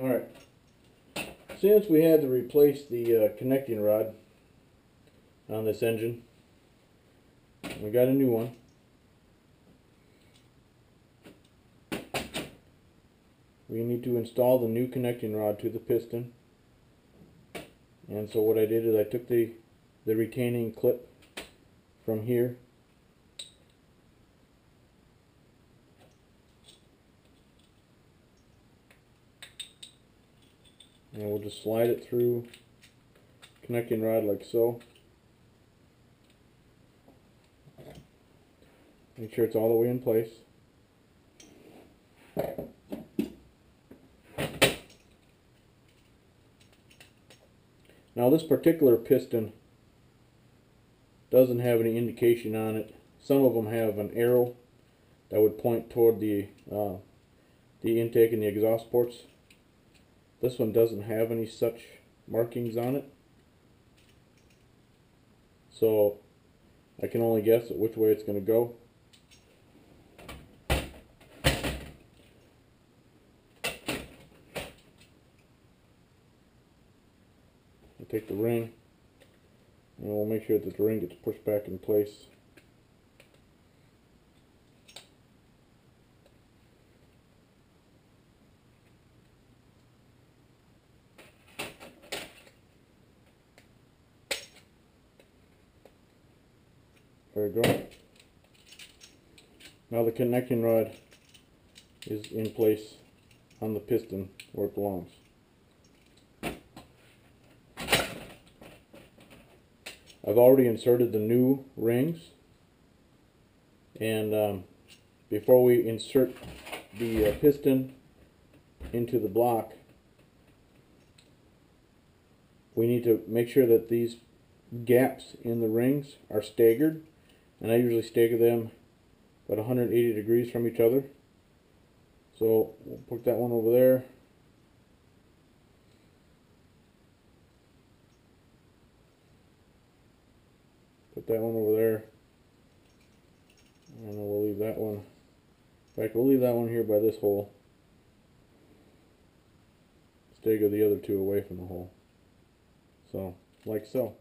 Alright, since we had to replace the uh, connecting rod on this engine, we got a new one. We need to install the new connecting rod to the piston. And so what I did is I took the, the retaining clip from here and we'll just slide it through. Connecting rod like so. Make sure it's all the way in place. Now this particular piston doesn't have any indication on it. Some of them have an arrow that would point toward the uh, the intake and the exhaust ports this one doesn't have any such markings on it. So I can only guess at which way it's going to go. I'll take the ring and we'll make sure that the ring gets pushed back in place. There we go. Now the connecting rod is in place on the piston where it belongs. I've already inserted the new rings and um, before we insert the uh, piston into the block we need to make sure that these gaps in the rings are staggered and I usually stagger them about 180 degrees from each other. So we'll put that one over there. Put that one over there. And then we'll leave that one. In fact, we'll leave that one here by this hole. Stagger the other two away from the hole. So, like so.